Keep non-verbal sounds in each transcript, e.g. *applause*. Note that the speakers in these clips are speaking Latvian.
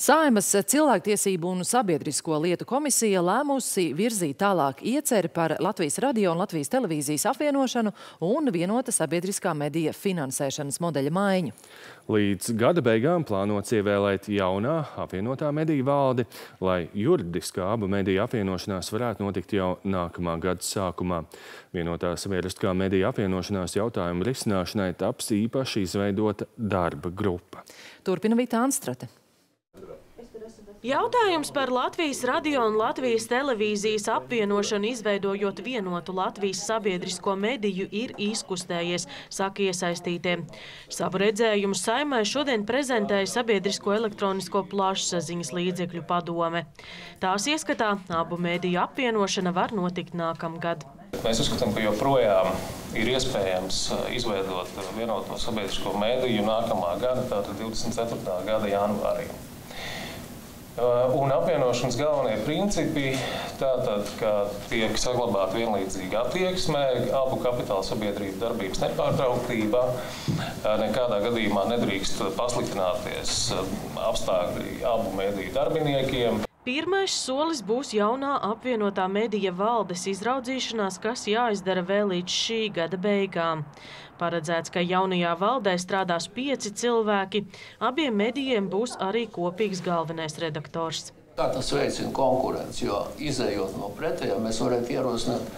Saimas cilvēktiesību un sabiedrisko lietu komisija lēmusi virzīt tālāk ieceri par Latvijas radio un Latvijas televīzijas apvienošanu un vienota sabiedriskā medija finansēšanas modeļa maiņu. Līdz gada beigām plānots ievēlēt jaunā apvienotā mediju valdi, lai juridiskā abu mediju apvienošanās varētu notikt jau nākamā gada sākumā. Vienotā sabiedriskā mediju apvienošanās jautājumu risināšanai taps īpaši izveidota darba grupa. Turpina Vita Anstrate. Jautājums par Latvijas radio un Latvijas televīzijas apvienošanu, izveidojot vienotu Latvijas sabiedrisko mediju, ir izkustējies, saka iesaistītie. Savu redzējumu saimai šodien prezentēja Sabiedrisko elektronisko plašsaziņas līdzekļu padome. Tās ieskatā abu mediju apvienošana var notikt nākamgad. Mēs uzskatām, ka joprojām ir iespējams uh, izveidot vienoto sabiedrisko mediju nākamā gada, tātad 24. gada janvārī. Uh, un apvienošanas galvenie principi tātad, ka tiek saglabāta vienlīdzīga attieksme, abu kapitāla sabiedrību darbības nepārtrauktība, uh, nekādā gadījumā nedrīkst pasliktināties uh, apstākļi abu mediju darbiniekiem. Pirmais solis būs jaunā apvienotā medija valdes izraudzīšanās, kas jāizdara vēl līdz šī gada beigām. Paredzēts, ka jaunajā valdē strādās pieci cilvēki. Abiem medijiem būs arī kopīgs galvenais redaktors. Tā tas veicina konkurenci, jo izējot no pretējām, mēs varētu ierosināt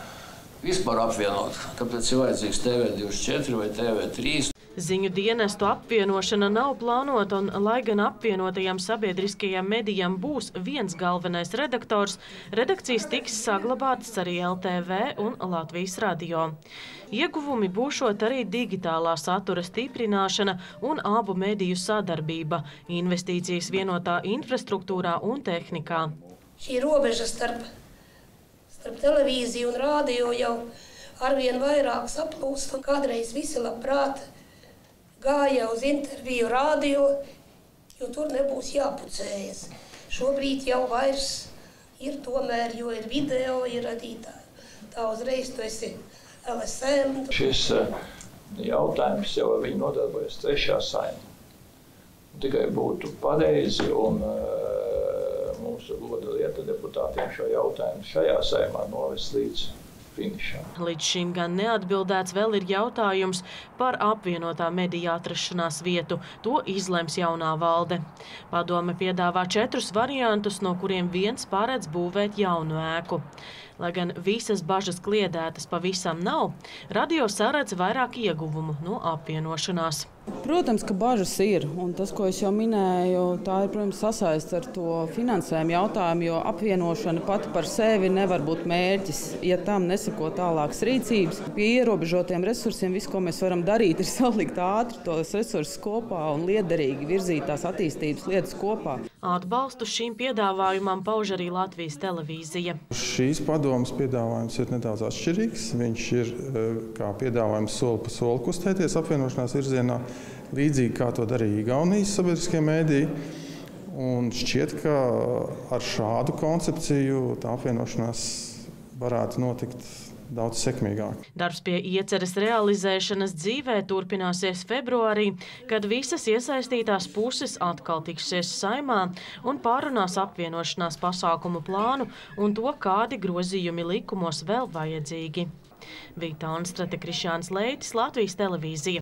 vispār apvienot. Kāpēc ir vajadzīgs TV24 vai TV3? Ziņu dienestu apvienošana nav plānota, un, lai gan apvienotajām sabiedriskajām medijām būs viens galvenais redaktors, redakcijas tiks saglabātas arī LTV un Latvijas radio. Ieguvumi būšot arī digitālā satura stiprināšana un abu mediju sadarbība, investīcijas vienotā infrastruktūrā un tehnikā. Šī robeža starp, starp televīziju un rādio jau arvien vairāk saplūst, un kādreiz visi labprāt gāja uz interviju rādio, jo tur nebūs jāpucējas. Šobrīd jau vairs ir tomēr, jo ir video, ir radītāji. Tā uzreiz tu esi LSM. Šis eh, jautājums jau ar viņu nodarbojas trešā saima. Tikai būtu pareizi un uh, mūsu goda lieta deputātiem šo jautājumu šajā saimā novest līdz finišā. Līdz šim gan neatbildēts vēl ir jautājums par apvienotā medija atrašanās vietu. To izlems jaunā valde. Padome piedāvā četrus variantus, no kuriem viens paredz būvēt jaunu ēku. Lai gan visas bažas kliedētas pavisam nav, radio saredz vairāk ieguvumu no apvienošanās. Protams, ka bažas ir. Un tas, ko es jau minēju, tā ir protams, sasaiste ar to finansējumu jautājumu, jo apvienošana pati par sevi nevar būt mērķis. Ja tam nesako tālākas rīcības, pie ierobežotiem resursiem, viss, ko mēs varam darīt, ir *laughs* salikt ātri tos resursus kopā un liederīgi virzīt tās attīstības lietas kopā. Atbalstu šīm piedāvājumam pauž arī Latvijas televīzija. Šīs padomas piedāvājums ir nedaudz atšķirīgs. Viņš ir eh, kā piedāvājums soli pa soli kustēties apvienošanās virzienā līdzīgi kā to darīja Igaunijas sabiedriskie mēdīji. Un šķiet, ka ar šādu koncepciju tā apvienošanās varētu notikt daudz sekmīgāk. Darbs pie ieceres realizēšanas dzīvē turpināsies februārī, kad visas iesaistītās puses atkal tiksies saimā un pārunās apvienošanās pasākumu plānu un to, kādi grozījumi likumos vēl vajadzīgi. Vīta Anstrate Krišāns Leitis, Latvijas televīzija.